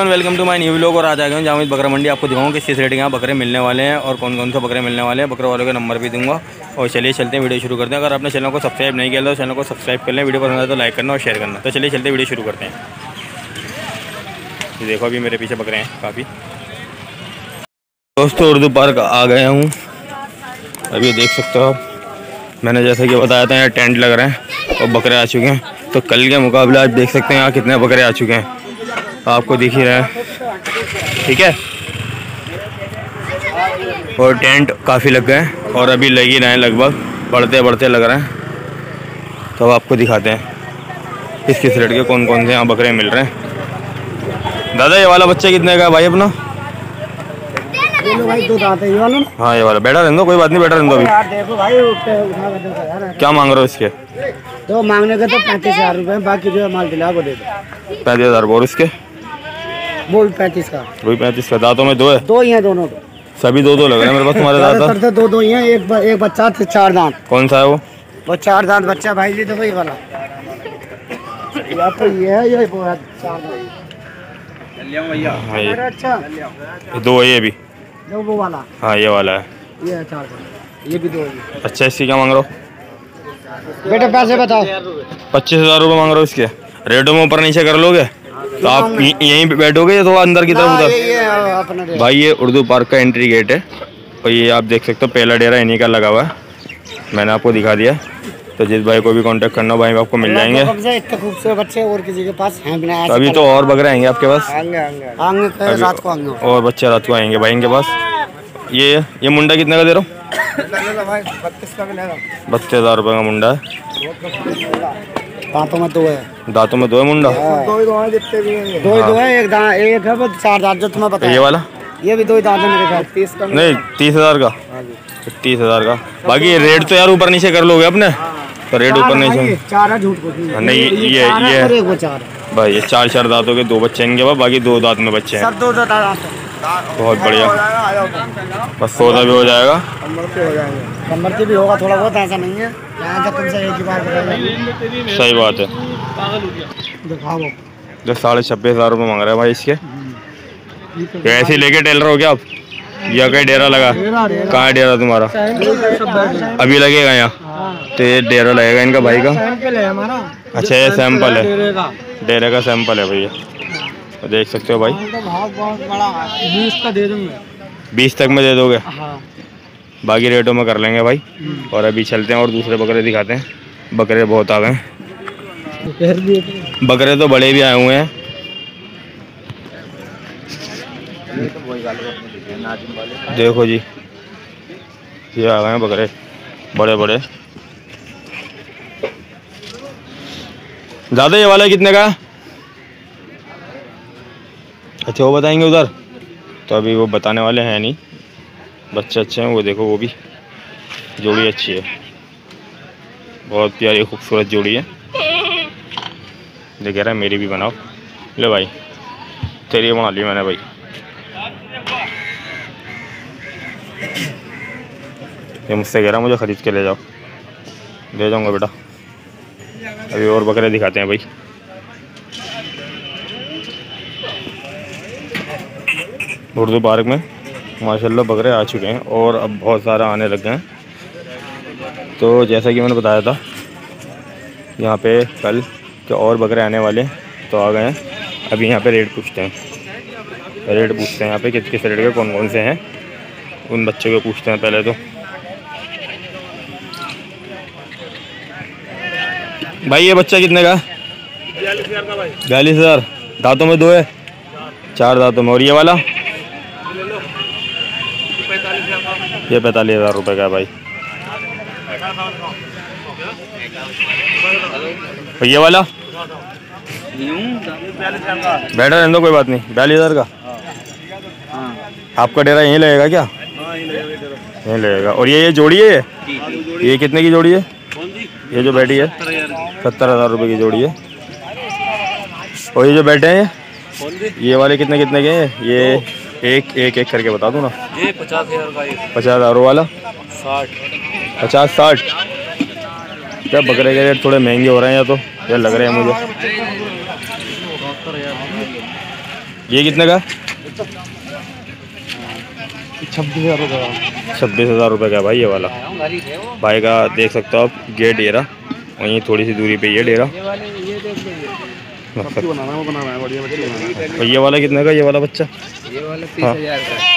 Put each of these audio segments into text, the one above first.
Everyone welcome to my new vlog और आज आ गए हूँ जामिद बकरा मंडी। आपको दिखाऊँगा किस किस रेट के यहाँ बकरे मिलने वाले हैं और कौन कौन से बकरे मिलने वाले हैं। बकरे वालों के नंबर भी दूँगा। और चलिए चलते हैं, वीडियो शुरू करते हैं। अगर आपने चैनल को सब्सक्राइब नहीं किया तो चैनल को सब्सक्राइब कर लें। वीडियो पसंद आए तो लाइक करना और शेयर करना। तो चलिए चलते वीडियो शुरू करते हैं। देखो, अभी मेरे पीछे बकरे हैं काफ़ी। दोस्तों, उर्दू पार्क आ गया हूँ। अभी देख सकते हो आप। मैंने जैसा कि बताया था, यहाँ टेंट लग रहे हैं और बकरे आ चुके हैं। तो कल के मुकाबले आज देख सकते हैं यहाँ कितने बकरे आ चुके हैं। आपको दिख ही रहा है। ठीक है? और टेंट काफ़ी लग गए हैं और अभी लग ही रहे हैं लगभग। बढ़ते बढ़ते लग रहे हैं। तो अब आपको दिखाते हैं किस किस रेट के कौन कौन से यहाँ बकरे मिल रहे हैं। दादा ये वाला बच्चा कितने का है भाई अपना? है ये वाला। ना हाँ ये वाला बैठा रहने दो कोई बात नहीं बैठा रहने दो अभी। क्या मांग रहे हो इसके? तो मांगने का तो पैंतीस हज़ार रुपए बाकी जो माल दिला वो दे दो। पैंतीस हज़ार और इसके। वो भी पैंतीस का। वही पैंतीस का दांतों में दो है? दो ही है दोनों तो। सभी दो दो लग रहे हैं मेरे पास तुम्हारे दांत? तो दो दो ही हैं एक ब- एक बच्चा थे चार दांत। कौन सा है वो? वो चार दांत बच्चा भाई जी देखो ये वाला। या तो ये है या वो है चार दांत हाँ ये। अच्छा। दो है ये भी। जो वो वाला। हाँ ये वाला है। ये है चार दांत ये भी दो ही। अच्छा इसकी क्या मांग रहे हो? बेटे पैसे बताओ। पच्चीस हज़ार रुपये मांग रहे हो इसके। रेटों में ऊपर नीचे कर लोगे? तो आप यहीं पे बैठोगे या थोड़ा अंदर की तरफ़ उधर। भाई ये उर्दू पार्क का एंट्री गेट है। और ये आप देख सकते हो पहला डेरा इन्हीं का लगा हुआ है। मैंने आपको दिखा दिया। तो जिस भाई को भी कांटेक्ट करना भाई आपको मिल जाएँगे। इतने खूबसूरत बच्चे और किसी के पास हैं बिना तो अभी तो और बकरे आएँगे आपके पास? आएँगे आएँगे रात को आएँगे। और बच्चे रात को आएँगे भाई इनके पास। ये ये मुंडा कितने का दे रहा हूँ? बत्तीस हज़ार रुपये का मुंडा है। दांतों में दो है। दांतों में दो है मुंडा? दो ही। दो है जितने भी हैं दो ही दो है एक दांत एक है चार दांत जो तुम्हें पता ये वाला? ये भी दो ही दांत है मेरे ख्याल तीस का नहीं तीस हज़ार का। तीस हज़ार का। बाकी रेट तो यार ऊपर नीचे कर लोगे अपने? तो रेट ऊपर नीचे। चार है झूठ को नहीं, ये- ये- चार है ये- चार भाई ये चार चार दांतों के दो बच्चे इनके पास बाकी दो दांत में बच्चे हैं। सब दो दांत। हैं बहुत बढ़िया। बस सौदा भी हो जाएगा। हो कमर पे भी होगा थोड़ा बहुत ऐसा नहीं है। यहाँ तुमसे एक ही बार सही बात है। जो साढ़े छब्बीस हज़ार रुपये मांग रहे हैं भाई इसके। ऐसे ही लेके टेलर हो क्या आप या कहीं डेरा लगा। कहाँ है डेरा तुम्हारा? अभी लगेगा यहाँ। तो ये डेरा लगेगा इनका भाई का। अच्छा ये सैंपल है डेरे का सैंपल है भैया। देख सकते हो भाई। तो भाव बहुत बड़ा बीस का दे दूँगा। बीस तक में दे दोगे? हाँ। बाकी रेटों में कर लेंगे भाई। और अभी चलते हैं और दूसरे बकरे दिखाते हैं। बकरे बहुत आ गए। हैं। बकरे तो बड़े भी आए हुए हैं। देखो जी। ये आ गए हैं बकरे। बड़े बड़े। ज़्यादा ये वाला कितने का है? अच्छा वो बताएँगे उधर? तो अभी वो बताने वाले हैं नहीं। बच्चे अच्छे हैं, वो देखो, वो भी। जोड़ी अच्छी है। बहुत प्यारी, खूबसूरत जोड़ी है। कह रहा है, मेरी भी बनाओ। ले भाई, तेरी बना ली मैंने भाई। ये मुझसे कह रहा मुझे ख़रीद के ले जाओ। ले जाऊँगा बेटा। अभी और बकरे दिखाते हैं भाई। उर्दू पार्क में। माशाल्लाह बकरे आ चुके हैं और अब बहुत सारा आने लग गए हैं। तो जैसा कि मैंने बताया था यहाँ पे कल के और बकरे आने वाले तो आ गए हैं। अभी यहाँ पे रेट पूछते हैं। रेट पूछते हैं यहाँ पे किस किस रेट के कौन कौन से हैं। उन बच्चों को पूछते हैं पहले तो। भाई ये बच्चा कितने का बयालीस हज़ार। दांतों में दो है? चार दांतों में। और ये वाला? ये पैंतालीस हज़ार रुपये का है भाई। ये वाला? बैठा रहने दो, कोई बात नहीं। बयालीस हज़ार का? आपका डेरा यहीं लगेगा क्या? यहीं लगेगा। और ये ये जोड़ी है ये? ये कितने की जोड़ी है? ये जो बैठी है। सत्तर हज़ार रुपये की जोड़ी है। और ये जो बैठे हैं ये? वाले कितने कितने के हैं? ये एक एक एक करके बता दूँ ना? ये पचास हज़ार का एक पचास हज़ार वाला? साठ। पचास साठ? क्या बकरे के रेट थोड़े महँगे हो रहे हैं या तो? ये लग रहे हैं मुझे? ये कितने का? छब्बीस हज़ार रुपये छब्बीस हज़ार रुपये का भाई ये वाला। भाई का देख सकते हो आप ये डेरा। वहीं थोड़ी सी दूरी पे ये डेरा। और ये वाला कितने का ये वाला बच्चा? ये वाला हाँ।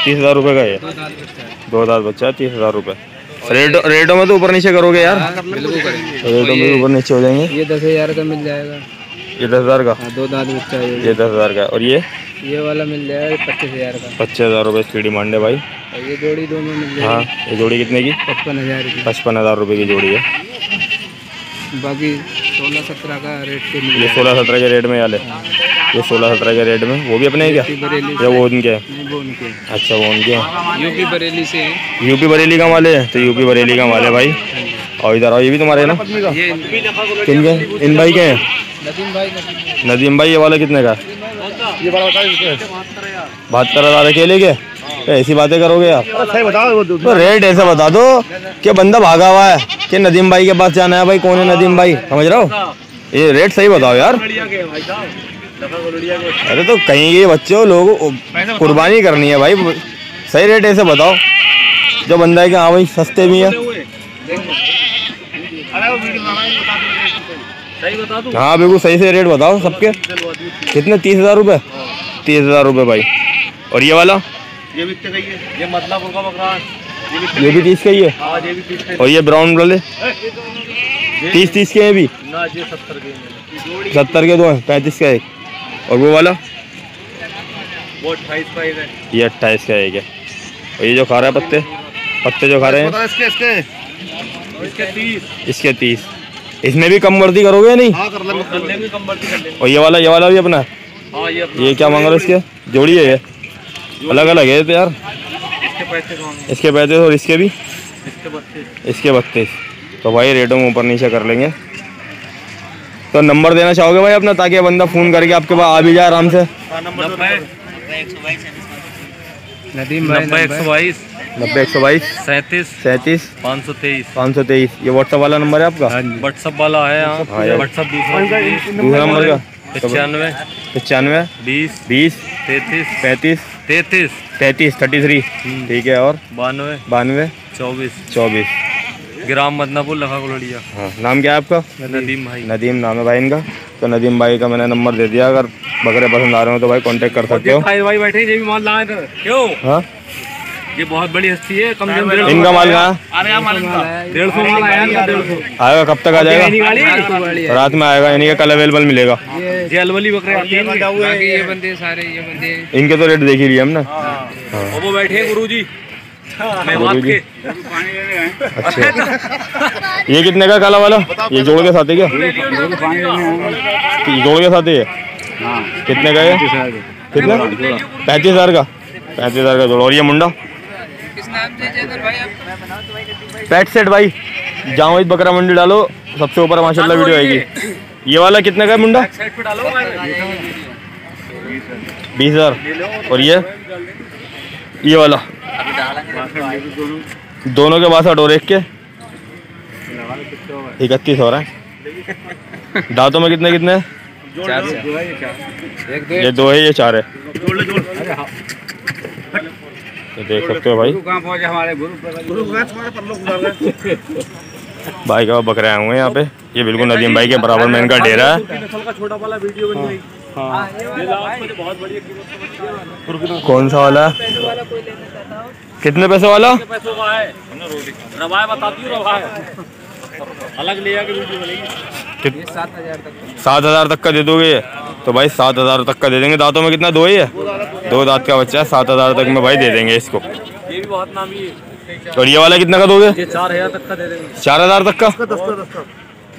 तीस हज़ार रुपये का ये? दो बच्चा हज़ार बच्चा तीस हज़ार रुपये रेटो रेटों में तो ऊपर नीचे करोगे यार। बिल्कुल करेंगे रेटों में ऊपर नीचे हो जाएँगे। ये दस हज़ार का मिल जाएगा। ये दस हज़ार का? हाँ दो दांत बच्चा ये। दस हज़ार का और ये? ये वाला मिल जाएगा पच्चीस हज़ार का। पच्चीस हज़ार रुपये इसकी डिमांड है भाई। और ये जोड़ी दोनों मिल हाँ ये जोड़ी कितने की? पचपन हज़ार की। पचपन हज़ार रुपये की जोड़ी है। बाकी सोलह सत्रह का रेट पे ये सोलह सत्रह के रेट में वाले। ये सोलह सत्रह के रेट में। वो भी अपने हैं क्या? या वो उनके? हैं नहीं वो उनके। अच्छा वो उनके। हैं यूपी बरेली से। हैं यूपी बरेली का वाले। हैं तो यूपी बरेली का वाले भाई। और इधर आओ ये भी तुम्हारे हैं ना? ये किनके? इन भाई के हैं? नदीम भाई नदीम नदीम भाई ये वाला कितने का? ये बड़ा बता दीजिए बहत्तर हज़ार अकेले के? ऐसी बातें करोगे आप? सही बताओ तो रेट ऐसा बता दो कि बंदा भागा हुआ है कि नदीम भाई के पास जाना है भाई कौन है नदीम भाई? समझ रहे हो? ये रेट सही बताओ यार। अरे तो कहीं ये बच्चे लोग कुर्बानी करनी है भाई। सही रेट ऐसे बताओ जो बंदा है कि हाँ भाई सस्ते भी हैं। हाँ बिल्कुल सही से रेट बताओ सबके। कितने? तीस हज़ार रुपये तीस हज़ार रुपये भाई। और ये वाला? ये गई है ये मतलब उनका बकरा ये भी तीस का ही है। हाँ ये भी तीस और ये ब्राउन वाले? तीस तीस के हैं भी ना ये सत्तर के सत्तर के दो हैं पैंतीस का एक। और वो वाला? वो अट्ठाईस का एक है। ये अट्ठाईस का एक है। और ये जो खा रहा है पत्ते? पत्ते जो खा रहे हैं? इसके इसके। इसके तीस। इसके तीस। इसमें भी कम वर्दी करोगे या नहीं? हाँ कर लेंगे। कर लेंगे और ये वाला ये वाला भी अपना? है हाँ ये ये क्या मांग रहे हो इसके? जोड़ी है ये? अलग अलग है तो यार। इसके पैसे पैंतीस और इसके भी? इसके बत्तीस। तो भाई रेटों में ऊपर नीचे कर लेंगे। तो नंबर देना चाहोगे भाई अपना ताकि बंदा फ़ोन करके आपके पास आ भी जाए आराम से? नब्बे एक सौ बाईस सैंतीस। सैंतीस? पाँच सौ तेईस। पाँच सौ तेईस। ये व्हाट्सअप वाला नंबर है आपका? व्हाट्सअप वाला है। हाँ। व्हाट्सअप दूसरा दूसरा नंबर का? पचानवे। पचानवे? बीस। बीस? तैतीस। पैंतीस? तैतीस। तैतीस थर्टी थ्री ठीक है और? बानवे। बानवे। चौबीस। चौबीस। ग्राम मदनापुर लखा कुलड़िया हाँ नाम क्या है आपका? नदीम भाई। नदीम नाम है भाई इनका। तो नदीम भाई का मैंने नंबर दे दिया। अगर बकरे पसंद आ रहे हो तो भाई कांटेक्ट कर सकते हो। भाई बैठे भी माल क्यों? हाँ? ये बहुत बड़ी हस्ती है कम से कम इनका माल कहाँ? डेढ़ सौ माल आया डेढ़ सौ। आएगा कब तक आ जाएगा? रात में आएगा यानी कि कल अवेलेबल मिलेगा। ये अलवली बकरे हैं ये बंदे सारे ये बंदे। इनके तो रेट देख ही लिए हमने और वो बैठे हैं गुरु जी जी अच्छा। ये कितने का काला वाला? ये जोड़ के साथ है क्या? जोड़ के साथ है। कितने का है कितने? पैंतीस हज़ार का। पैंतीस हज़ार का जोड़। और ये मुंडा किस नाम से जयदर भाई आप पैट सेट भाई जाओ इस बकरा मंडी डालो सबसे ऊपर माशाल्लाह वीडियो आएगी। ये वाला कितने का है मुंडा? बीस हज़ार। और ये? ये वाला। दोनों के बासठ और एक के? इकतीस हो रहा है। दांतों में कितने कितने हैं? चार ये दो है ये चार है। ये देख सकते हो भाई। कहाँ पहुँचे हमारे गुरु भाई का बकरे आए हुए हैं यहाँ पे। ये बिल्कुल नदीम भाई के बराबर में इनका डेरा है। छोटा वाला वीडियो बन गई। बहुत बढ़िया कौन सा वाला? कितने पैसे वाला? है? हूँ अलग ले सात हज़ार तक का दे दोगे? तो भाई सात हज़ार तक का दे देंगे। दांतों में कितना? दो ही है। दो दांत का बच्चा है। सात हज़ार तक में भाई दे देंगे इसको। ये भी बहुत नामी है। और ये वाला कितना का दोगे? चार हज़ार तक का दे देंगे। चार हज़ार तक का?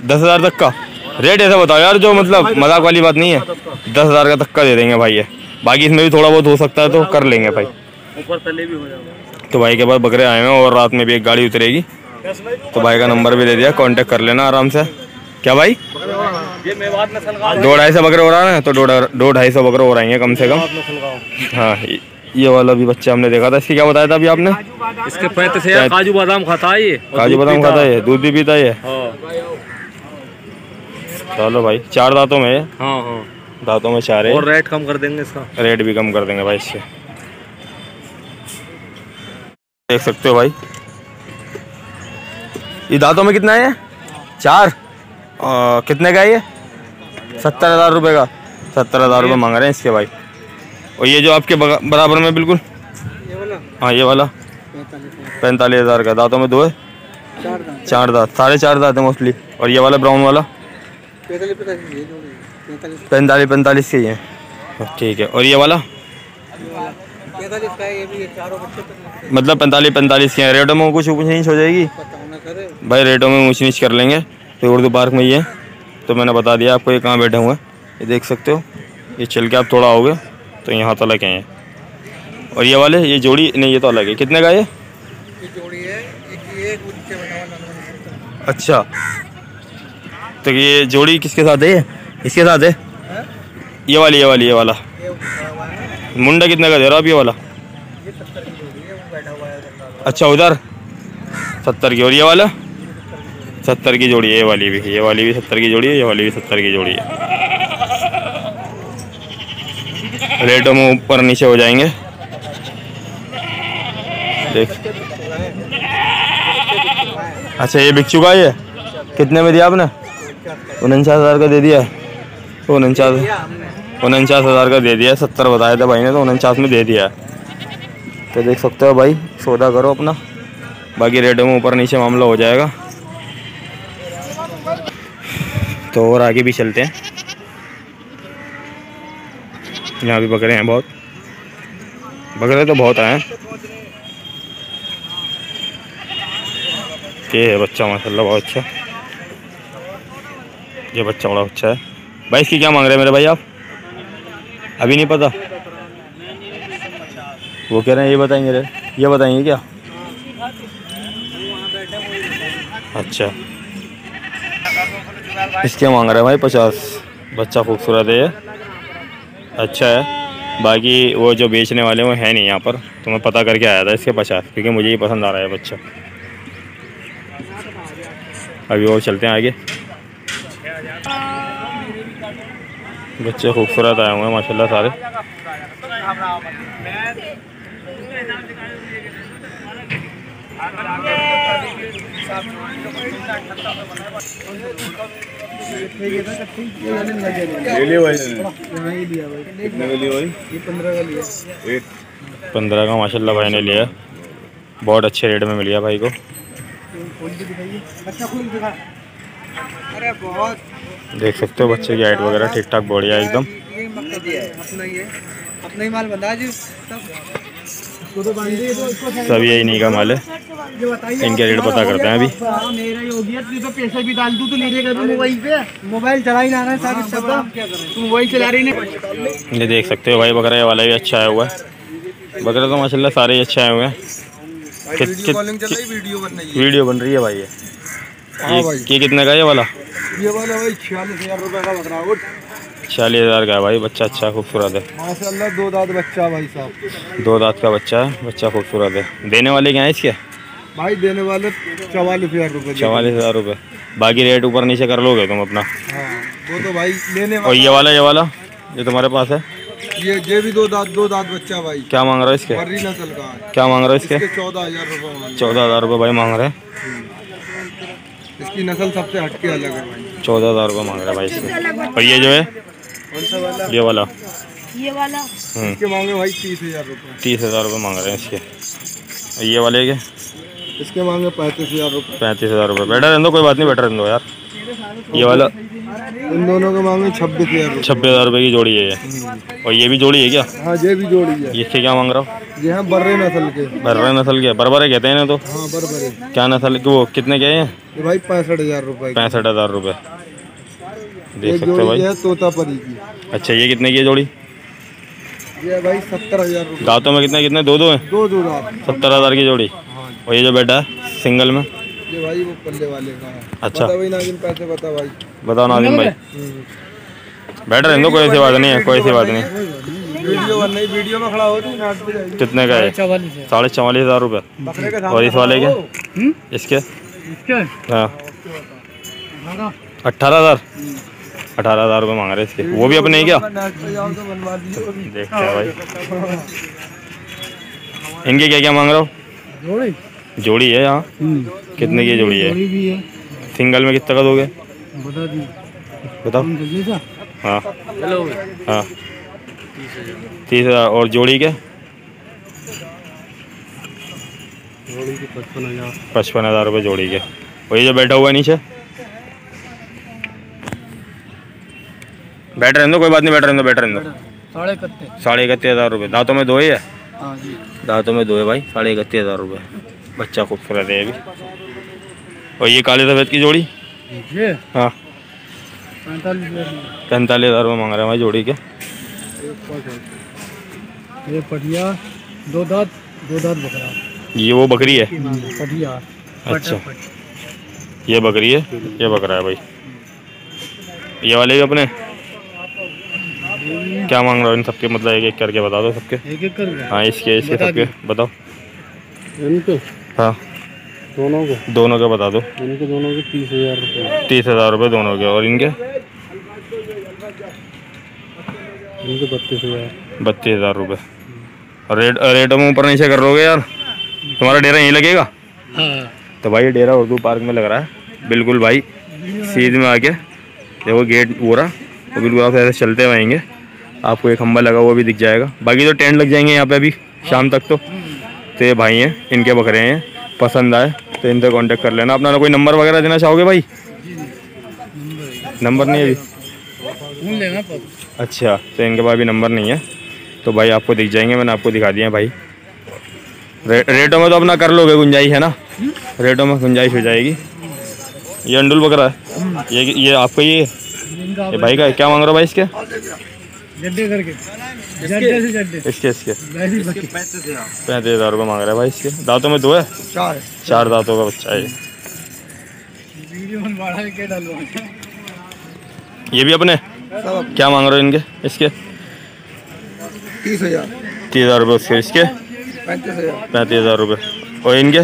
दस हज़ार तक का? रेट ऐसा बताओ यार जो मतलब मज़ाक वाली बात नहीं है। दस हज़ार का तक का दे देंगे भाई ये। बाकी इसमें भी थोड़ा बहुत हो सकता है तो कर लेंगे भाई। ऊपर तले भी हो जाएगा। तो भाई के पास बकरे आए हैं और रात में भी एक गाड़ी उतरेगी। तो भाई का नंबर भी दे दिया। कांटेक्ट कर लेना आराम से। क्या भाई? ये मेवात नस्ल का दो ढाई सौ बकरे हो रहा है तो दो ढाई सौ बकरे हो रहेंगे कम से कम। हाँ ये- वाला भी बच्चा हमने देखा था इसकी क्या बताया था अभी आपने? इसके पैंतीस हज़ार काजू बादाम खाता है ये? काजू बादाम खाता है दूध भी पीता है हाँ। चलो भाई चार दांतों में है हाँ हाँ। दांतों में चार है। और रेट कम कर देंगे इसका। रेट भी कम कर देंगे भाई इससे। देख सकते हो भाई। ये दांतों में कितना है चार? आ, कितने का ये? सत्तर हज़ार रुपये का। सत्तर हज़ार रुपये मांग रहे हैं इसके भाई। और ये जो आपके बराबर में बिल्कुल? हाँ ये वाला। पैंतालीस हज़ार का। दांतों में दो है? चार दांत। साढ़े चार दांत है मोस्टली और ये वाला ब्राउन वाला? पैंतालीस पैंतालीस के ही है। ठीक है। और ये वाला? है मतलब पैंतालीस पैंतालीस के हैं। रेटों में कुछ ऊँच नीच हो जाएगी? भाई रेटों में ऊँच नीच कर लेंगे। तो उर्दू पार्क में ये है। तो मैंने बता दिया आपको ये कहाँ बैठे हुए हैं। ये देख सकते हो ये चल के आप थोड़ा आओगे तो यहाँ तक हैं ये। और ये वाले ये जोड़ी नहीं ये तो अलग है। कितने का ये? है अच्छा। तो ये जोड़ी किसके साथ है ये? इसके साथ है? है? ये वाली ये वाली ये वाला। है। मुंडा कितने का दे रहा आप ये है है। वाला। अच्छा उधर। सत्तर की। और ये वाला? सत्तर की जोड़ी है, ये वाली भी, ये वाली भी सत्तर की जोड़ी है, ये वाली भी सत्तर की जोड़ी है। रेटों में ऊपर नीचे हो जाएँगे। देख। अच्छा ये बिक चुका है ये? कितने में दिया आपने? उनचास हज़ार का दे दिया। उनचास उनचास हज़ार का दे दिया, सत्तर बताया था भाई ने तो उनचास में दे दिया। तो देख सकते हो भाई, सौदा करो अपना। बाकी रेटों में ऊपर नीचे मामला हो जाएगा। तो और आगे भी चलते हैं। यहाँ भी बकरे हैं बहुत। बकरे तो बहुत आए हैं। ये है बच्चा, माशाल्लाह, बहुत अच्छा। ये बच्चा बड़ा अच्छा है। भाई, इसकी क्या मांग रहे हैं मेरे भाई आप? अभी नहीं पता। वो कह रहे हैं, ये बताएँगे ये बताएँगे क्या? अच्छा। इसके मांग रहे हैं भाई पचास। बच्चा खूबसूरत है ये। अच्छा है। बाकी वो जो बेचने वाले वो है नहीं यहाँ पर। तो मैं पता करके आया था इसके पचास, क्योंकि मुझे ही पसंद आ रहा है बच्चा। अभी और चलते हैं आगे। बच्चे खूबसूरत आए हुए हैं, माशाल्लाह सारे। ले लिया भाई कितने का लिया भाई ये पंद्रह का लिया पंद्रह का माशाल्लाह भाई ने लिया बहुत अच्छे रेट में मिल गया भाई को। दिखा सकते हो बच्चे की हाइट वगैरह ठीक ठाक बढ़िया एकदम। अपना ही माल बंधा जी। सब तो तो यही नहीं का माल है। ये इनके रेट पता करते हैं अभी। हाँ, मेरा ही हो गया तू तो पैसे भी डाल दूँ तो ले लेगा मोबाइल पे मोबाइल चला ही ना रहा है साहब इससे तो तू मोबाइल चला रही नहीं ये देख सकते हो भाई बकरा ये वाला भी अच्छा आया हुआ है। बकरा तो माशाल्लाह सारे ही अच्छे आए हुए हैं। कित- कित- कॉलिंग चल रही वीडियो बन रही वीडियो बन रही है भाई ये। हाँ ये ये कितने का ये वाला? ये वाला भाई छियालीस हज़ार रुपए का बकरा छियालीस हज़ार का भाई बच्चा अच्छा खूबसूरत है। माशाल्लाह दो दांत बच्चा भाई साहब। दो दांत का बच्चा है बच्चा खूबसूरत है। देने वाले क्या है इसके? भाई देने वाले चवालीस हज़ार रुपए चवालीस हज़ार रुपये बाकी रेट ऊपर नीचे कर लोगे तुम अपना? हाँ वो तो भाई लेने और ये वाला ये वाला ये तुम्हारे पास है? ये ये भी दो दांत दो दांत बच्चा भाई। क्या मांग रहा हो इसके? नस्ल का क्या मांग रहे हो इसके? चौदह हज़ार रुपए। चौदह हज़ार रुपये भाई मांग रहे हैं। इसकी नस्ल सबसे हटके अलग है चौदह हज़ार रुपये मांग रहे हैं भाई इसके। और ये जो है वाला? ये वाला। ये वाला। हम्म, इसके मांगे भाई तीस हज़ार रुपए। तीस हज़ार रुपये मांग रहे हैं इसके। ये वाले के? इसके मांगे पैंतीस हज़ार रुपए। पैंतीस हज़ार रुपये बैठा रहने दो कोई बात नहीं बैठा रहने दो यार। ये वाला। इन दोनों के मांगे छब्बीस हज़ार रुपए। छब्बीस हज़ार रुपये की जोड़ी है ये। और ये भी जोड़ी है क्या? हाँ ये भी जोड़ी है। ये इसके क्या मांग रहा हो? ये हैं बर्रे नस्ल के। बर्रे नस्ल के। बरबरे कहते हैं ना तो। हाँ बरबरे। क्या नस्ल के? वो कितने के हैं? भाई पैंसठ हज़ार रुपए की। पैंसठ हज़ार रुपये देख सकते हो भाई। तोता परी की। अच्छा ये कितने की है जोड़ी? ये भाई सत्तर हज़ार रुपए दांतों में कितने कितने? दो दो हैं? दो दो दांत। सत्तर हज़ार की जोड़ी। हाँ और ये जो बेटा है सिंगल में? ये भाई वो पल्ले वाले का है। अच्छा। बता भाई नागिन पैसे बता भाई। बताओ नाजिम भाई। हम्म। बैठ रहे तो कोई ऐसी बात नहीं है कोई ऐसी बात नहीं वीडियो वीडियो में खड़ा हो तू नाट पे जाएगी कितने का है? साढ़े चवालीस हज़ार रुपये। का और इस वाले के? इसके? हाँ। अट्ठारह हज़ार। अठारह हज़ार रुपये मांग रहे हैं इसके। वो भी अपने ही क्या? देखते हैं भाई। इनके क्या क्या मांग रहे हो? जोड़ी। जोड़ी है यहाँ? कितने की जोड़ी है? जोड़ी भी है। सिंगल में कितना का दोगे? बताओ। हाँ। हाँ। तीस हज़ार। और जोड़ी के? पचपन हज़ार। पचपन हज़ार रुपये जोड़ी के। वही जो बैठा हुआ है नीचे? बैठ रहने दो कोई बात नहीं बैठ रहने दो बैठ रहने दो साढ़े इकतीस साढ़े इकतीस हज़ार रुपये। दांतों में दो ही है? हाँ दांतों में दो है भाई साढ़े इकतीस हज़ार रुपये। बच्चा खूबसूरत है ये भी। और ये काले सफ़ेद की जोड़ी? ये? हाँ। पैंतालीस हज़ार पैंतालीस हज़ार रुपये मांग रहे हैं भाई जोड़ी के। ये पटिया दो दांत दो दांत बकरा। ये वो बकरी है? पटिया अच्छा। ये बकरी है ये बकरा है भाई। ये वाले भी अपने? क्या मांग रहे हो इन सबके? मतलब एक एक करके बता दो सबके। एक एक कर हाँ। इसके इसके सबके बताओ। इनके? हाँ। दोनों को? दोनों के बता दो। इनके दोनों के तीस हज़ार रुपये। तीस हज़ार रुपये दोनों के और इनके? इनके बत्तीस हज़ार। बत्तीस हज़ार रुपये। और रेट रेटों में ऊपर नीचे कर लोगे यार? तुम्हारा डेरा यहीं लगेगा? हाँ। तो भाई ये डेरा उर्दू पार्क में लग रहा है। बिल्कुल भाई सीध में आके। देखो गेट पूरा। तो बिल्कुल आप ऐसे चलते आएँगे। आपको एक खंबा लगा हुआ भी दिख जाएगा। बाकी तो टेंट लग जाएँगे यहाँ पे अभी शाम तक तो। तो ये भाई हैं इनके बकरे हैं पसंद आए तो इनसे कांटेक्ट कर लेना। अपना कोई नंबर वगैरह देना चाहोगे भाई? नंबर नहीं है अभी। अच्छा तो इनके पास भी नंबर नहीं है। तो भाई आपको दिख जाएँगे मैंने आपको दिखा दिया भाई। रे, रेटों में तो अपना कर लोगे गुंजाइश है ना? रेटों में गुंजाइश हो जाएगी। ये अंडुल बकरा है। ये ये आपका ये ये भाई का क्या मांग रहे हो भाई इसके? जड्डे करके। जड्डे से जड्डे। इसके इसके। पैंतीस हज़ार रुपये मांग रहा है भाई इसके। दांतों में दो है? चार। चार दांतों का बच्चा है। ये वीडियो में बढ़ा के डालो? ये भी अपने? क्या मांग रहे हो इनके? इसके? तीस हज़ार। तीस हज़ार रुपये उसके। इसके? पैंतीस हज़ार। पैंतीस हज़ार रुपये। और इनके?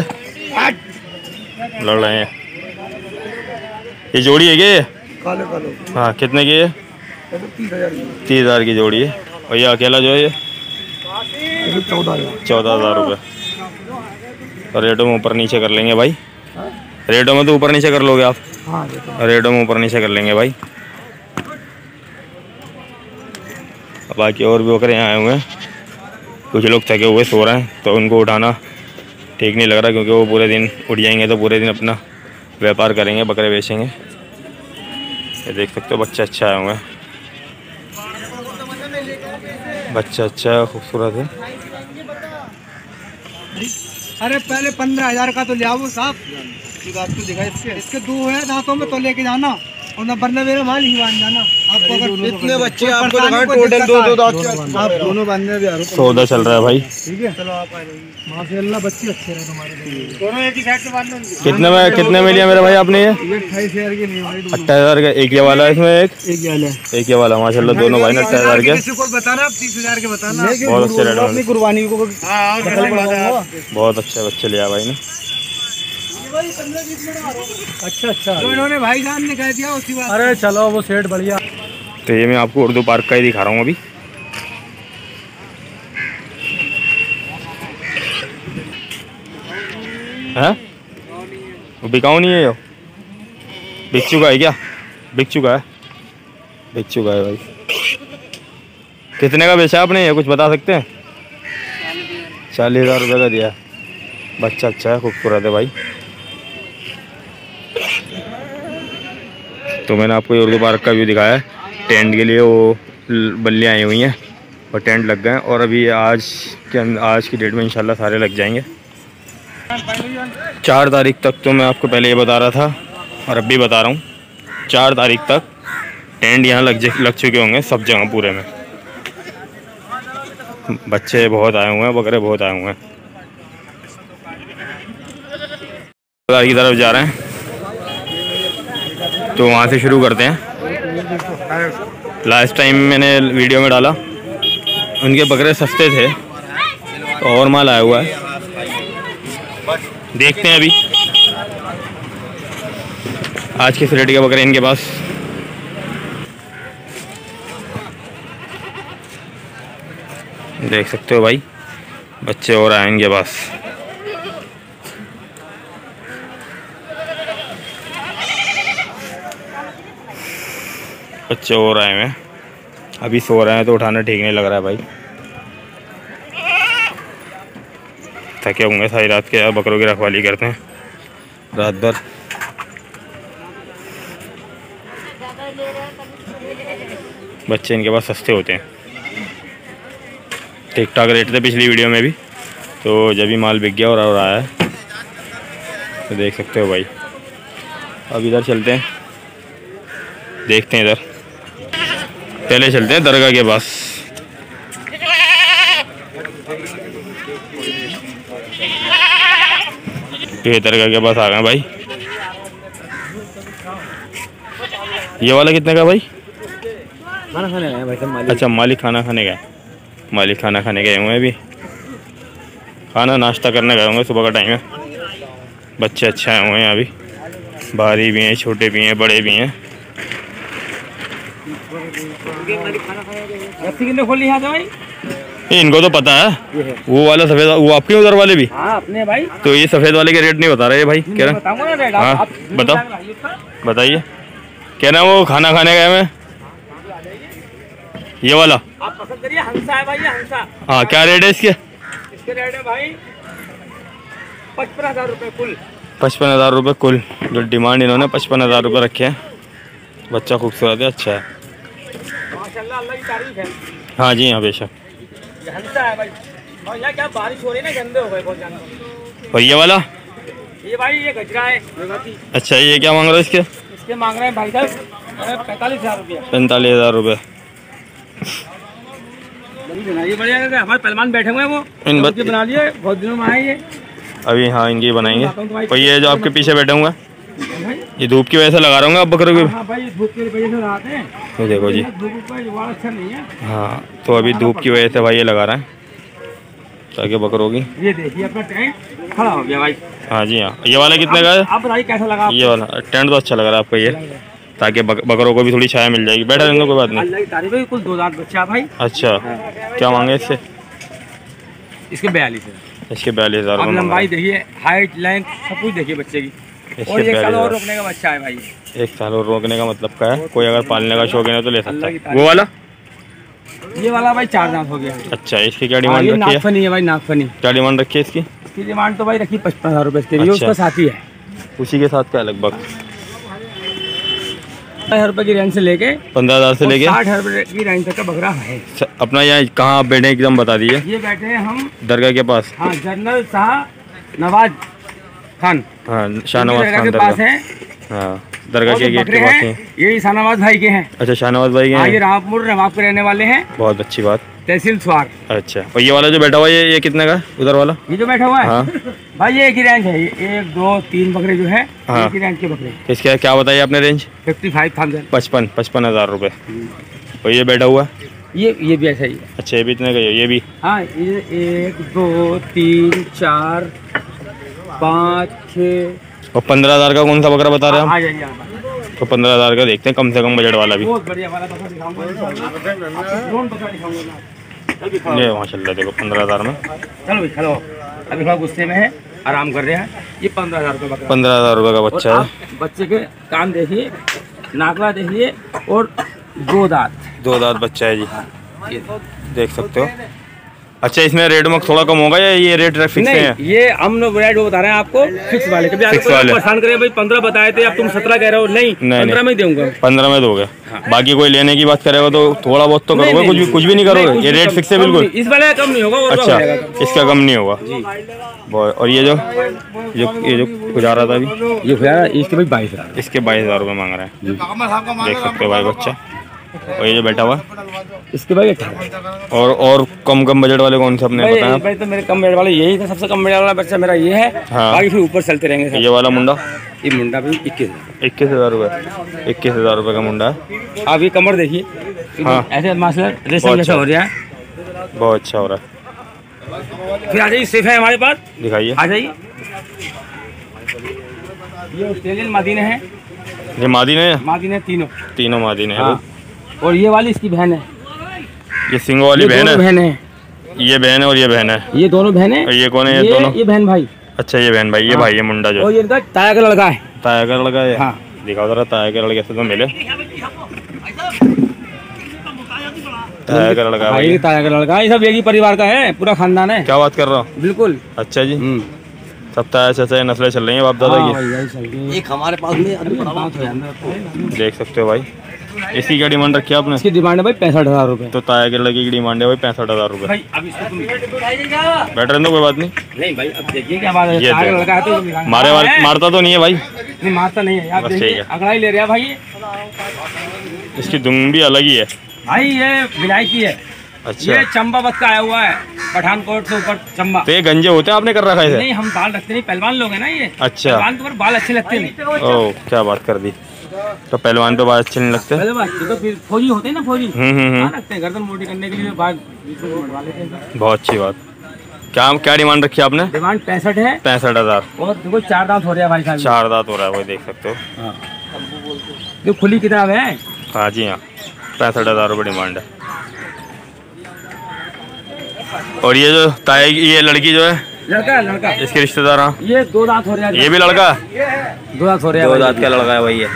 लड़ रहे हैं। ये जोड़ी है क्या ये? हाँ कितने की है ये? तीस हज़ार की जोड़ी है। और ये अकेला जो है, ये चौदह हज़ार रुपये। और रेटों में ऊपर नीचे कर लेंगे भाई। रेटों में तो ऊपर नीचे कर लोगे आप। रेटों में ऊपर नीचे कर लेंगे भाई। बाकी और भी बकरे यहाँ आए हुए हैं। कुछ लोग थके हुए, सो रहे हैं तो उनको उठाना ठीक नहीं लग रहा क्योंकि वो पूरे दिन उठ जाएँगे तो पूरे दिन अपना व्यापार करेंगे, बकरे बेचेंगे। ये देख सकते हो, बच्चे अच्छा आए हुए हैं। बच्चा अच्छा खूबसूरत है। अरे, पहले पंद्रह हज़ार का तो लिया साहब। तो इसके दो है दांतों में तो लेके जाना, और ना बरने मेरे माल ही जाना। इतने बच्चे आपको टोटल दो- दो दांत आप दोनों बांधने भी आ रहे हो। सौदा चल रहा है भाई। ठीक है? चलो आप आ जाइए माशाल्लाह बच्चे अच्छे रहे तुम्हारे दोनों एक ही साइड से बाँध लो कितने में कितने में लिया मेरे भाई आपने ये? ये अट्ठाईस हज़ार के हमारी अट्ठाईस हज़ार का एक ये वाला है इसमें एक? एक गैल है। एक ये वाला माशाल्लाह दोनों भाई ने अट्ठाईस हज़ार के। किसी को बताना आप तीस हज़ार के बताना। बहुत अच्छे रेट अपनी कुर्बानी को हाँ बहुत अच्छे बच्चे लिया भाई ने। अच्छा अच्छा। जो इन्होंने भाईजान ने कह दिया उसी बात अरे चलो वो सेठ बढ़िया तो ये मैं आपको उर्दू पार्क का ही दिखा रहा हूँ अभी। है? बिकाऊ नहीं है यो? बिक चुका है क्या? बिक चुका है? बिक चुका है भाई। कितने का बेचा आपने? ये कुछ बता सकते हैं? चालीस हज़ार रुपये का दिया। बच्चा अच्छा है, खूबसूरत है भाई। तो मैंने आपको ये उर्दू पार्क का व्यू दिखाया है। टेंट के लिए वो ल- बल्लियाँ आई हुई हैं और टेंट लग गए और अभी आज के आज की डेट में इंशाल्लाह सारे लग जाएँगे। चार तारीख तक तो मैं आपको पहले ये बता रहा था और अब भी बता रहा हूँ। चार तारीख तक टेंट यहाँ लग लग चुके होंगे सब जगह पूरे में। बच्चे बहुत आए हुए हैं, बकरे बहुत आए हुए हैं। की तरफ़ जा रहे हैं। तो वहाँ से शुरू करते हैं। लास्ट टाइम मैंने वीडियो में डाला। उनके बकरे सस्ते थे। तो और माल आया हुआ है। देखते हैं अभी। आज किस रेट के बकरे इनके पास। देख सकते हो भाई, बच्चे और आए इनके पास। बच्चे आए हुए हैं। अभी सो रहे हैं तो उठाना ठीक नहीं लग रहा है भाई। थके होंगे सारी रात के यार, बकरों की रखवाली करते हैं। रात भर। बच्चे इनके पास सस्ते होते हैं। ठीक ठाक रेट थे पिछली वीडियो में भी। तो जब भी माल बिक गया और और आया है तो देख सकते हो भाई। अब इधर चलते हैं। देखते हैं इधर। पहले चलते हैं दरगाह के पास। ये दरगाह के पास आ गए भाई। ये वाला कितने का भाई? खाना खाने आए भाई साहब अच्छा मालिक खाना खाने गए। मालिक खाना खाने गए हुए हैं अभी। खाना नाश्ता करने गए होंगे सुबह का टाइम है। बच्चे अच्छे आए हुए हैं अभी। भारी भी हैं छोटे भी हैं बड़े भी हैं। कितने खोली से भाई? इनको तो पता है। है। वो वाला सफ़ेद वो आपके उधर वाले भी? हाँ अपने भाई। तो ये सफ़ेद वाले के रेट नहीं बता रहे भाई कह रहे बताऊँगा हाँ, बताओ। बताइए। कह रहे वो? खाना खाने गए मैं ये वाला। आप पसंद करिए हंसा है भाई ये हंसा। हाँ क्या रेट है इसके? इसके रेट है भाई पचपन हज़ार रुपये कुल। पचपन हज़ार रुपये कुल। जो डिमांड इन्होंने पचपन हज़ार रुपये रखे हैं। बच्चा खूबसूरत है अच्छा है माशाल्लाह अल्लाह की तारीफ़ है। हाँ जी हाँ बेशक। ये हंसा है भाई। और यहाँ क्या बारिश हो रही ना गंदे हो गए बहुत ज़्यादा। और ये वाला? ये भाई ये गजरा है। अच्छा ये क्या मांग रहे हो इसके? इसके मांग रहे हैं भाई साहब पैंतालीस हज़ार रुपया। पैंतालीस हज़ार रुपये। ये बढ़िया है, हमारे पहलवान बैठे हुए हैं वो। इन बना लिए बहुत दिनों में आए ये। अभी हाँ इनकी बनाएँगे। और ये जो आपके पीछे बैठे हुए हैं, ये धूप की वजह से लगा रहा हूँ आप बकरों की हाँ भाई धूप के वजह से लगाते हैं। ये देखो जी। अच्छा नहीं है। हाँ तो अभी धूप की वजह से भाई ये लगा रहा है। ताकि बकरों की। ये देखिए अपना टैंक खड़ा हो गया भाई। हाँ जी हाँ। ये वाला कितने का है आप बताइए कैसा लगा ये वाला टेंट तो अच्छा लग रहा है आपको ये। ताकि बक, बकरों को भी थोड़ी छाया मिल जाएगी। बैठा रहने कोई बात नहीं। कुल दो दांत बच्चा भाई। अच्छा क्या मांगे इससे? इसके बयालीस इसके बयालीस हज़ार लंबाई देखिए हाइट लेंथ सब कुछ देखिए बच्चे की। और एक साल और रोकने का बच्चा है भाई। एक साल और रोकने का मतलब क्या है। कोई अगर पालने का शौकीन है तो ले सकता है। वो वाला? ये वाला भाई चार दांत हो गया। अच्छा इसकी क्या हाँ, डिमांड रखी है? नागफनी है भाई नागफनी क्या डिमांड रखी है इसकी? इसकी डिमांड तो भाई रखी पचपन हज़ार रुपये इसके लिए अच्छा। उसका साथी है। उसी के साथ क्या लगभग। हज़ार रुपये की रेंज से लेके पंद्रह हज़ार से लेके? साठ हज़ार की रेंज तक का बकरा है। अपना यहाँ कहाँ आप बैठे एकदम बता दीजिए ये बैठे हैं हम दरगाह के पास? हाँ जनरल शाह नवाज़। खान। हाँ शाहनवाज खान पास दरगाह। है। हाँ दरगाह के गेट के पास हैं। ये शाहनवाज भाई के हैं। अच्छा शाहनवाज भाई के हाँ। ये रामपुर नवाब के रहने वाले हैं। बहुत अच्छी बात। तहसील स्वार। अच्छा और ये वाला जो बैठा हुआ है ये कितने का उधर वाला? ये जो बैठा हुआ है? हाँ। भाई ये एक ही रेंज है। ये एक दो तीन बकरे जो है हाँ। एक ही। रेंज के बकरे। इसका क्या बताइए आपने रेंज फिफ्टी फाइव थाउज़ेंड पचपन पचपन हज़ार रूपए। और ये बैठा हुआ है? ये ये भी ऐसा ही अच्छा ये भी इतने का ये भी। हाँ ये एक दो तीन चार पाँच छः। और पंद्रह हज़ार का कौन सा बकरा बता रहे हैं आप? तो पंद्रह हज़ार का देखते हैं कम से कम बजट वाला भी। चल हो। ये माशाल्लाह देखो पंद्रह हज़ार में। चलो खड़ो अभी थोड़ा गुस्से में है आराम कर रहे हैं। ये पंद्रह हज़ार रुपये पंद्रह हज़ार रुपये का बच्चा है। बच्चे के कान देखिए नाकला देखिए और दो दांत। दो दांत बच्चा है जी। देख सकते हो। अच्छा इसमें रेट में थोड़ा कम होगा या ये रेट फिक्स है? ये हम लोग रेट वो बता रहे हैं आपको फिक्स वाले। कभी वाले। परेशान करे भाई पंद्रह बताए थे अब तुम सत्रह कह रहे हो नहीं नहीं। पंद्रह में दूँगा। पंद्रह में दोगे। बाकी कोई लेने की बात करेगा तो थोड़ा बहुत तो करोगे कुछ भी कुछ भी नहीं करोगे। ये रेट फिक्स है बिल्कुल। इस वाले का कम नहीं होगा अच्छा हो जाएगा कम। इसका कम नहीं होगा। और ये जो जो ये जो गुजार रहा था अभी? ये भैया इसके भाई बाईस हज़ार। इसके बाईस हज़ार रुपये मांग रहे हैं। देख सकते हो भाई बच्चा। और ये जो बैठा हुआ इसके भाई और और कम कम बजट वाले कौन से अपने भाई बताया भाई तो मेरे कम रेट वाले यही था सबसे कम रेट वाला बच्चा मेरा ये है। हाँ। बाकी फिर ऊपर चलते रहेंगे ये वाला मुंडा? ये मुंडा भी इक्कीस इक्कीस हज़ार रुपये इक्कीस हज़ार रुपये का मुंडा है। आप ये कमर देखिए। हाँ। ऐसे माशा रेशम जैसा अच्छा। हो रहा है? बहुत अच्छा हो रहा है। फिर आ जाइए सिर्फ़ है हमारे पास। दिखाइए। आ जाइए। ये ऑस्ट्रेलियन मादीने हैं। ये मादीने हैं? मादीने तीनों। तीनों मादीने हैं। हाँ। और ये वाली इसकी बहन है। ये सिंगो वाली बहन है। बहन है। ये बहन है और ये बहन है। ये दोनों बहन और ये कौन है? ये ये दोनों। ये बहन भाई। अच्छा ये बहन भाई ये हाँ। भाई है मुंडा जो। और ये ताया का लड़का है। ताया का लड़का है। हाँ। दिखाओ जरा ताया के लड़के से तो मिले। ताया का लड़का भाई ताया का लड़का ये सब एक ही परिवार का है पूरा खानदान है। क्या बात कर रहा हूँ? बिल्कुल। अच्छा जी। हम्म। सब ताया चाचा नस्लें चल रही हैं बाप दादा हाँ की है। एक हमारे पास में हो है। देख सकते हो भाई। इसकी क्या डिमांड रखी है आपने? इसकी डिमांड है भाई पैंसठ हज़ार रुपए। तो ताया के लड़के की डिमांड है भाई पैंसठ हज़ार रुपये भाई अब इसको तुम बैठ रहे कोई बात नहीं। नहीं भाई अब देखिए क्या बात है। ये ताया का है तो मारे मारता तो नहीं है भाई। नहीं मारता नहीं है। आप देखिए ठीक है। अगड़ा ही ले रहा भाई। इसकी दुम भी अलग ही है। भाई ये विलायती है। अच्छा। ये चंबा बत का आया हुआ है पठानकोट से ऊपर चंबा। तो ये गंजे होते हैं आपने कर रखा है नहीं हम बाल रखते नहीं पहलवान लोग हैं ना ये। अच्छा। पहलवान के ऊपर बाल अच्छे लगते नहीं। ओह क्या बात कर दी। तो पहलवान पे बात अच्छे नहीं लगते तो फिर फौजी होते हैं ना फौजी? हम्म हम्म हम्म। हाँ? गर्दन मोटी करने के लिए बहुत अच्छी बात। क्या क्या डिमांड रखी आपने? डिमांड पैंसठ है। पैंसठ हज़ार। और देखो चार दांत हो रहे हैं भाई साहब। चार दांत हो रहा है वो देख सकते हो। हाँ। ये खुली किताब है। हाँ जी हाँ। पैंसठ हज़ार रुपये डिमांड है। और ये जो ताई ये लड़की जो है लड़का है लड़का। इसके रिश्तेदार हाँ। ये दो दांत हो रहे हैं। ये भी लड़का दो दांत हो रहे हैं दो दांत का लड़का है वही है।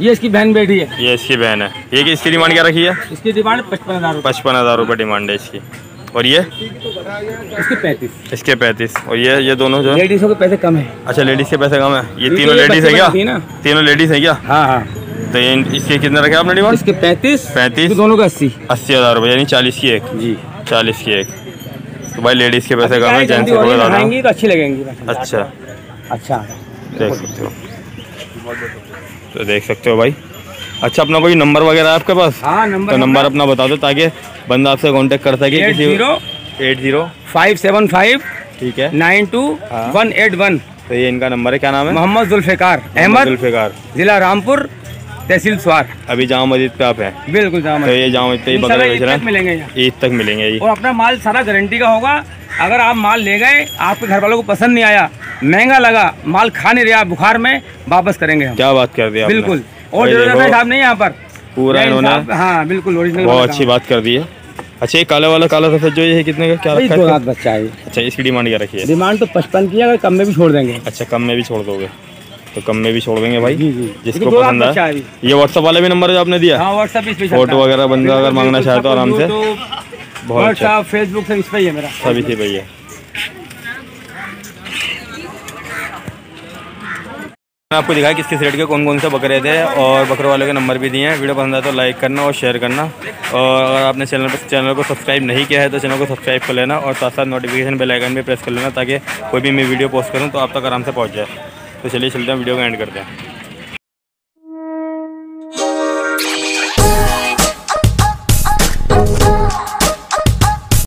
ये इसकी बहन बेटी है। ये इसकी बहन है। ये कि इसकी डिमांड क्या रखी है? इसकी डिमांड पचपन हज़ार पचपन हज़ार रुपये डिमांड है इसकी। और ये? इसकी पैंतीस। इसके पैंतीस। और ये ये दोनों जो लेडीजों के पैसे कम है। अच्छा लेडीज़ के पैसे कम है। ये ये तीनों लेडीज़ है क्या। तीनों लेडीज़ है क्या? हाँ हाँ। तो ये इसके कितने रखे आपने डिमांड? इसके पैंतीस। पैंतीस। दोनों का अस्सी। अस्सी हज़ार रुपये यानी चालीस की एक। जी। चालीस की एक। तो भाई लेडीज़ के पैसे कम है जेंट्स के थोड़े ज़्यादा। तो अच्छी लगेंगी अच्छा। अच्छा। देख सकते हो। तो देख सकते हो भाई। अच्छा अपना कोई नंबर वगैरह है आपके पास? हाँ नंबर तो नंबर अपना बता दो ताकि बंदा आपसे कांटेक्ट कर सके किसी zero eight zero. Five seven five ठीक है। नाइन टू हाँ। One eight one. तो ये इनका नंबर है क्या नाम है? मोहम्मद जुल्फ़िकार। अहमद जुल्फ़िकार। जिला रामपुर। तहसील स्वार। अभी जामा मस्जिद पे आप हैं? बिल्कुल जामा तो ये जामा मस्जिद पे बकरे बेच ईद रहे तक मिलेंगे ईद तक मिलेंगे और अपना माल सारा गारंटी का होगा। अगर आप माल ले गए आपके घर वालों को पसंद नहीं आया महँगा लगा माल खा नहीं रहा बुखार में वापस करेंगे हम। क्या बात कर दिया बिल्कुल। और साहब नहीं यहाँ पर। पूरा इन्होंने हाँ बिल्कुल ओरिजिनल बहुत अच्छी बात कर दी है। अच्छा ये काला वाला काला सफ़ेद जो ये है कितने का क्या रखा दो है रात बच्चा है। अच्छा इसकी डिमांड क्या रखी है? डिमांड तो पचपन की है अगर कम में भी छोड़ देंगे। अच्छा कम में भी छोड़ दोगे। तो कम में भी छोड़ देंगे भाई जिसको पसंद है। ये व्हाट्सअप वाला भी नंबर जो आपने दिया? हाँ फ़ोटो वगैरह बंदा अगर मांगना चाहे तो आराम से। बहुत अच्छा। फेसबुक से इस पे ही है मेरा। आपको दिखाया किस किस रेट के कौन कौन से बकरे थे और बकरे वाले के नंबर भी दिए हैं। वीडियो पसंद आए तो लाइक करना और शेयर करना। और अगर आपने चैनल पर चैनल को सब्सक्राइब नहीं किया है तो चैनल को सब्सक्राइब कर लेना और साथ साथ नोटिफिकेशन बेल आइकन भी प्रेस कर लेना ताकि कोई भी मैं वीडियो पोस्ट करूँ तो आप तक आराम से पहुँच जाए। तो चलिए चलते हैं वीडियो का एंड करते हैं।